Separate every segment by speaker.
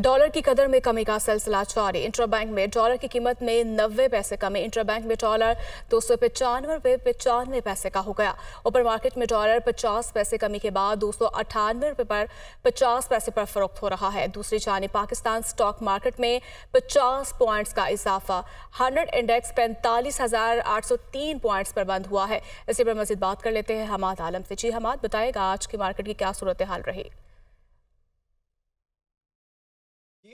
Speaker 1: Dollar की कदर में कमी का सिलसिला जारी। इंटर बैंक में डॉलर की कीमत में नब्बे पैसे कमी। इंटर बैंक में डॉलर दो सौ पचानवे रुपये पचानवे पैसे का हो गया। ओपन मार्केट में डॉलर पचास पैसे कमी के बाद दो सौ अठानवे रुपये पर पचास पैसे पर फरोख्त हो रहा है। दूसरी जानी पाकिस्तान स्टॉक मार्केट में पचास पॉइंट्स का इजाफा। हंड्रेड इंडेक्स पैंतालीस हज़ार आठ सौ तीन पॉइंट्स पर बंद हुआ है। इसी पर मजीद बात कर लेते हैं हमाद आलम से। जी हमाद बताएगा आज की मार्केट की क्या सूरत हाल रही?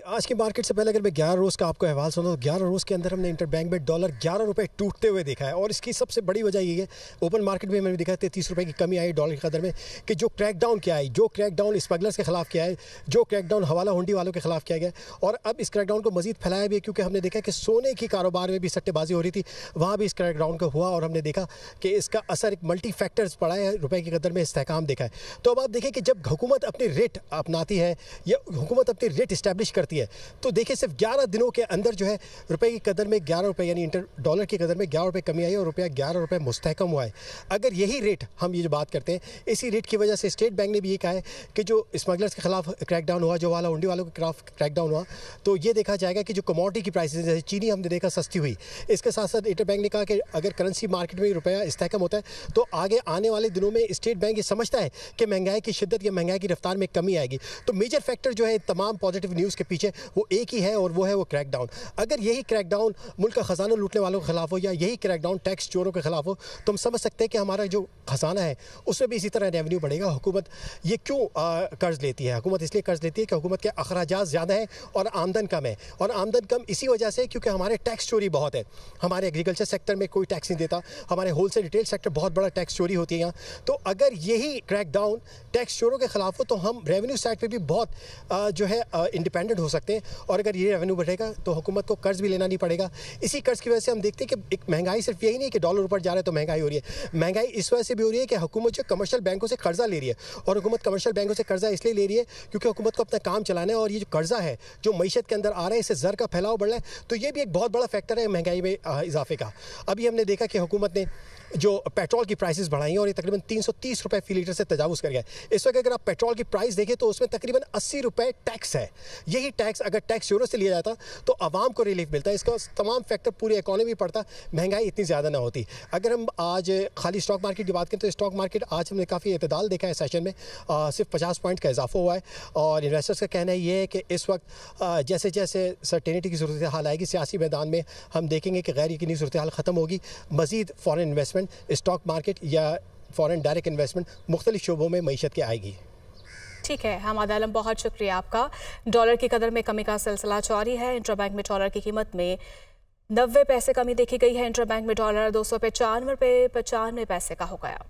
Speaker 2: आज की मार्केट से पहले अगर मैं ग्यारह रोज़ का आपको अहवाल सुना तो ग्यारह रोज़ के अंदर हमने इंटर बैंक में डॉलर ग्यारह रुपए टूटते हुए देखा है। और इसकी सबसे बड़ी वजह ये है ओपन मार्केट में मैंने देखा तैतीस रुपए की कमी आई डॉलर की कदर में, कि जो क्रैकडाउन किया है, जो क्रैकडाउन स्मगलर्स के खिलाफ किया है, जो क्रैकडाउन हवाला हुंडी वालों के खिलाफ किया गया और अब इस क्रैकडाउन को मजीद फैलाया भी है, क्योंकि हमने देखा कि सोने की कारोबार में भी सट्टेबाजी हो रही थी, वहाँ भी इस क्रैकडाउन का हुआ, और हमने देखा कि इसका असर एक मल्टी फैक्टर्स पड़ा है रुपये की कदर में इसकाम देखा है। तो अब आप देखें कि जब हुकूमत अपनी रेट अपनाती है, या हुकूमत अपनी रेट इस्टेब्लिश करती है। तो देखिए, सिर्फ़ 11 दिनों के अंदर जो है, रुपए की कदर में ग्यारह रुपये यानी इंटर, डॉलर की कदर में ग्यारह रुपये कमी आई और रुपया 11 रुपए मुस्तकम हुआ है। अगर यही रेट हम ये जो बात करते हैं, इसी रेट की वजह से स्टेट बैंक ने भी ये कहा है कि जो स्मगलर्स के खिलाफ क्रैकडाउन हुआ, जो वाला, उंडी वालों के खिलाफ क्रैकडाउन हुआ तो ये देखा जाएगा कि जो कमोडिटी की प्राइस जैसे चीनी हमने देखा सस्ती हुई। इसके साथ साथ इंटर बैंक ने कहा कि अगर करेंसी मार्केट में रुपया इस्तेकम होता है तो आगे आने वाले दिनों में स्टेट बैंक ये समझता है कि महँगाई की शिद्दत या महँगाई की रफ्तार में कमी आएगी। तो मेजर फैक्टर जो है, तमाम पॉजिटिव न्यूज़ के पीछे, वो एक ही है और वो है वो क्रैकडाउन अगर यही क्रैकडाउन मुल्क का ख़जाना लूटने वालों के खिलाफ हो या यही क्रैकडाउन टैक्स चोरों के खिलाफ हो तो हम समझ सकते हैं कि हमारा जो खजाना है, उसमें भी इसी तरह रेवेन्यू बढ़ेगा। हुकूमत ये क्यों कर्ज लेती है? हुकूमत इसलिए कर्ज लेती है कि हुकूमत के अखराज ज़्यादा है और आमदन कम है। और आमदन कम इसी वजह से क्योंकि हमारे टैक्स चोरी बहुत है। हमारे एग्रीकल्चर सेक्टर में कोई टैक्स नहीं देता। हमारे होलसेल रिटेल सेक्टर बहुत बड़ा टैक्स चोरी होती है यहाँ। तो अगर यही क्रैकडाउन टैक्स चोरों के खिलाफ हो तो हम रेवेन्यू साइड पर भी बहुत जो है इंडिपेंडेंट हो सकते हैं। और अगर ये रेवेन्यू बढ़ेगा तो हुकूमत को कर्ज भी लेना नहीं पड़ेगा। इसी कर्ज की वजह से हम देखते हैं कि एक महँगाई सिर्फ़ यही नहीं कि डॉलर ऊपर जा रहा है तो महँगाई हो रही है। महँगाई इस वजह से भी हो रही है कि हुकूमत जो कमर्शियल बैंकों से कर्जा ले रही है, और हुकूमत कमर्शियल बैंकों से कर्जा इसलिए ले रही है क्योंकि हुकूमत को अपना काम चलाना है और ये जो कर्जा है, जो मीशत के अंदर आ रहा है, इससे जर का फैलाव बढ़ रहा है। तो ये भी एक बहुत बड़ा फैक्टर है महँगाई में इजाफे का। अभी हमने देखा कि हुकूमत ने जो पेट्रोल की प्राइसेस बढ़ाई हैं और ये तकरीबन तीन सौ तीस रुपये फ़ी लीटर से तजावज़ कर गया इस वक्त अगर आप पेट्रोल की प्राइस देखें तो उसमें तकरीबन अस्सी रुपये टैक्स है। यही टैक्स अगर टैक्स यूरो से लिया जाता तो आवाम को रिलीफ मिलता। है इसका तमाम फैक्टर पूरी इकॉनमी पड़ता महँगाई इतनी ज़्यादा ना होती। अगर हम आज खाली स्टॉक मार्केट की बात करें तो स्टॉक मार्केट आज हमने काफ़ी अतदाल देखा है सेशन में। आ, सिर्फ़ पचास पॉइंट का इजाफा हुआ है। और इन्वेस्टर्स का कहना ये है कि इस वक्त जैसे जैसे सर्टेनिटी की सूरत हाल आएगी सियासी मैदान में हम देखेंगे कि गैर यकीनी सूरत हाल ख़त्म होगी। मजीद फ़ॉरन इन्वेस्टमेंट स्टॉक मार्केट या फ़ॉरन डायरेक्ट इन्वेस्टमेंट मुख्तलिफ़ शोबों में मीशत के आएगी।
Speaker 1: ठीक है हमाद आलम बहुत शुक्रिया आपका। डॉलर की कदर में कमी का सिलसिला जारी है। इंटर बैंक में डॉलर की कीमत में नब्बे पैसे कमी देखी गई है। इंटर बैंक में डॉलर दो सौ पचानवे पे पचानवे पैसे का हो गया।